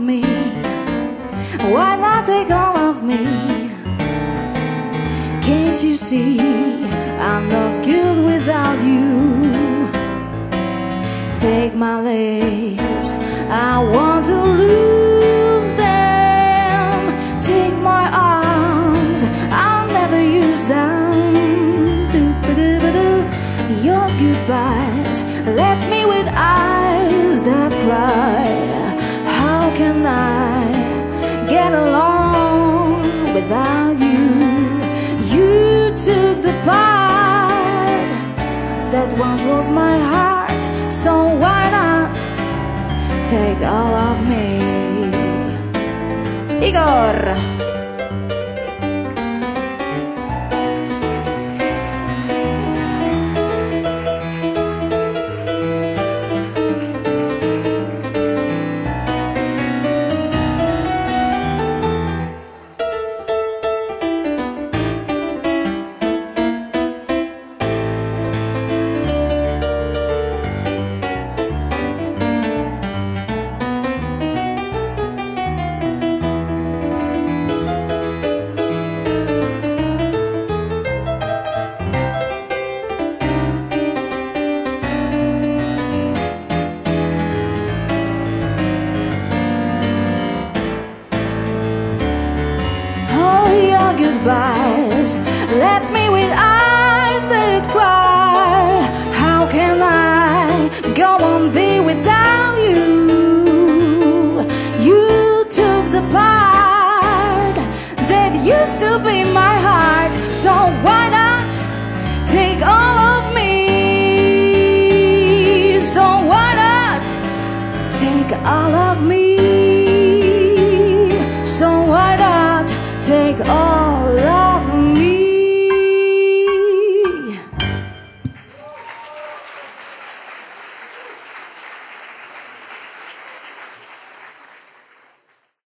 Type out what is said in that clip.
me? Why not take all of me? Can't you see I'm not good without you? Take my lips, I want to lose them. Take my arms, I'll never use them. Do-ba-do-ba-do. Your goodbyes left me with eyes that cry. You? You took the part that once was my heart, so why not take all of me? Igor! left me with eyes that cry How can I go on there without you? You took the part that used to be my heart So why not take all of me? So why not take all of me? take all life